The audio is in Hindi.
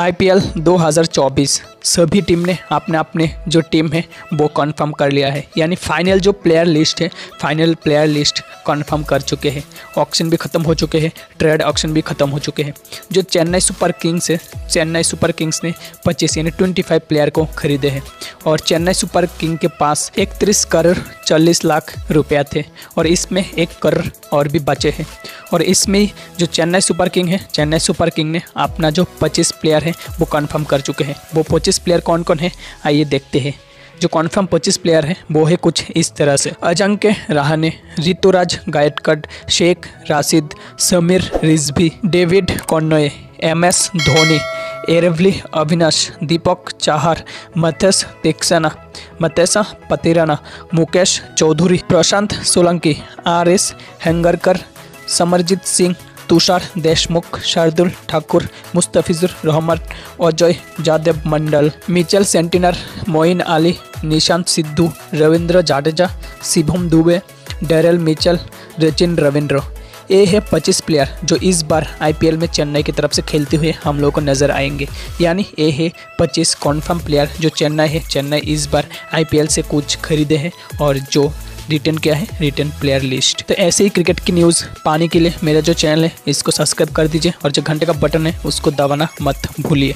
आईपीएल 2024 सभी टीम ने अपने अपने जो टीम है, वो कंफर्म कर लिया है। यानी फाइनल जो प्लेयर लिस्ट है फाइनल प्लेयर लिस्ट कंफर्म कर चुके हैं। ऑक्शन भी ख़त्म हो चुके हैं। ट्रेड ऑक्शन भी ख़त्म हो चुके हैं। जो चेन्नई सुपर किंग्स है चेन्नई सुपर किंग्स ने 25 यानी 25 प्लेयर को खरीदे हैं। और चेन्नई सुपर किंग के पास इकतीस करोड़ चालीस लाख रुपया थे। और इसमें एक करोड़ और भी बचे हैं। और इसमें जो चेन्नई सुपर किंग है चेन्नई सुपर किंग ने अपना जो 25 प्लेयर है, वो कंफर्म कर चुके हैं। वो 25 प्लेयर कौन कौन है, आइए देखते हैं। जो कॉन्फर्म 25 प्लेयर है, वो है कुछ इस तरह से। Ajinkya Rahane, Ruturaj Gaikwad Shaikh, Rashid, Sameer Rizvi David Conway M S, Dhoni, Aravelly, Avinash, Deepak, Chahar Maheesh Theekshana Matheesha Pathirana, Mukesh, Choudhary, Prashant Solanki R S Hangargekar, Simarjeet Singh, Tushar Deshmukh, Shardul Thakur, Mustafizur Rahman, Ajay Jadav Mandal, Mitchell Santner, Moeen Ali Nishant Sidhu, Ravindra Jadeja, Shivam Dube, Daryl Mitchell, Rachin Ravindra. ये है पच्चीस प्लेयर जो इस बार आईपीएल में चेन्नई की तरफ़ से खेलते हुए हम लोगों को नज़र आएँगे। यानी ये है पच्चीस कॉन्फर्म प्लेयर जो चेन्नई है। चेन्नई इस बार आईपीएल से कुछ खरीदे हैं और जो रिटर्न क्या है रिटर्न प्लेयर लिस्ट तो ऐसे ही क्रिकेट की न्यूज़ पाने के लिए मेरा जो चैनल है, इसको सब्सक्राइब कर दीजिए और जो घंटे का बटन है, उसको दबाना मत भूलिए।